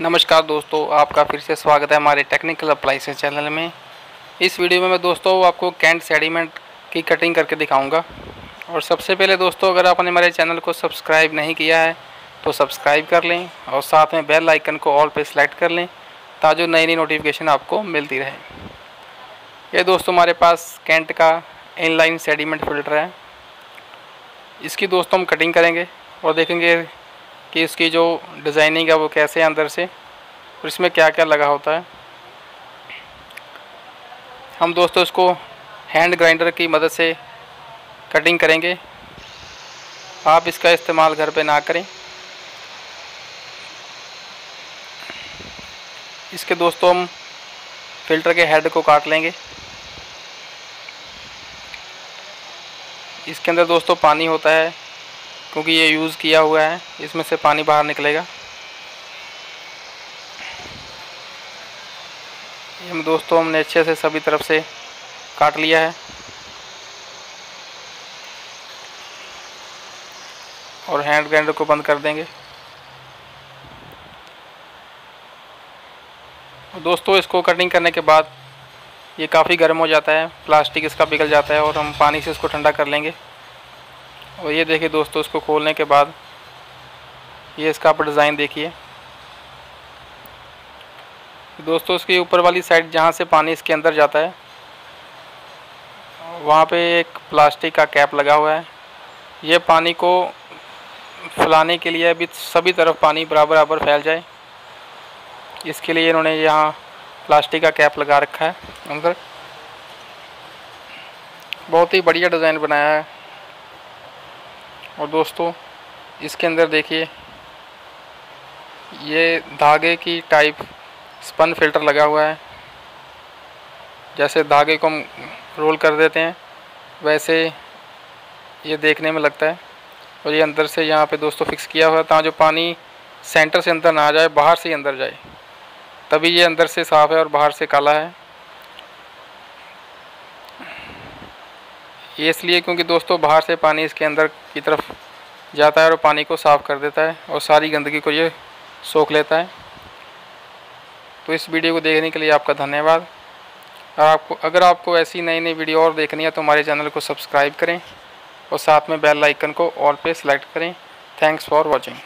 नमस्कार दोस्तों, आपका फिर से स्वागत है हमारे टेक्निकल अप्लाइसेस चैनल में। इस वीडियो में मैं दोस्तों आपको कैंट सेडिमेंट की कटिंग करके दिखाऊँगा। और सबसे पहले दोस्तों, अगर आपने हमारे चैनल को सब्सक्राइब नहीं किया है तो सब्सक्राइब कर लें और साथ में बेल आइकन को ऑल पे सेलेक्ट कर लें ताकि नई नई नोटिफिकेशन आपको मिलती रहे। ये दोस्तों हमारे पास कैंट का इनलाइन सेडिमेंट फ़िल्टर है। इसकी दोस्तों हम कटिंग करेंगे और देखेंगे कि इसकी जो डिज़ाइनिंग है वो कैसे है अंदर से और इसमें क्या क्या लगा होता है। हम दोस्तों इसको हैंड ग्राइंडर की मदद से कटिंग करेंगे। आप इसका इस्तेमाल घर पे ना करें। इसके दोस्तों हम फ़िल्टर के हेड को काट लेंगे। इसके अंदर दोस्तों पानी होता है। क्योंकि ये यूज़ किया हुआ है, इसमें से पानी बाहर निकलेगा। हम दोस्तों, हमने अच्छे से सभी तरफ़ से काट लिया है। और हैंड ग्राइंडर को बंद कर देंगे। दोस्तों, इसको कटिंग करने के बाद ये काफ़ी गर्म हो जाता है प्लास्टिक इसका पिघल जाता है और हम पानी से इसको ठंडा कर लेंगे। और ये देखिए दोस्तों, इसको खोलने के बाद ये इसका आप डिज़ाइन देखिए। दोस्तों, इसके ऊपर वाली साइड जहाँ से पानी इसके अंदर जाता है, वहाँ पे एक प्लास्टिक का कैप लगा हुआ है। ये पानी को फैलाने के लिए अभी सभी तरफ़ पानी बराबर बराबर फैल जाए। इसके लिए इन्होंने यहाँ प्लास्टिक का कैप लगा रखा है अंदर। बहुत ही बढ़िया डिज़ाइन बनाया है। और दोस्तों, इसके अंदर देखिए, ये धागे की टाइप स्पन फ़िल्टर लगा हुआ है। जैसे धागे को हम रोल कर देते हैं, वैसे ये देखने में लगता है। और ये अंदर से यहाँ पे दोस्तों फिक्स किया हुआ है ताकि जो पानी सेंटर से अंदर ना जाए, बाहर से ही अंदर जाए। तभी ये अंदर से साफ़ है और बाहर से काला है। ये इसलिए क्योंकि दोस्तों बाहर से पानी इसके अंदर की तरफ़ जाता है और पानी को साफ़ कर देता है और सारी गंदगी को ये सोख लेता है। तो इस वीडियो को देखने के लिए आपका धन्यवाद। और आपको, अगर आपको ऐसी नई नई वीडियो और देखनी है तो हमारे चैनल को सब्सक्राइब करें और साथ में बेल आइकन को ऑल पे सेलेक्ट करें। Thanks for watching.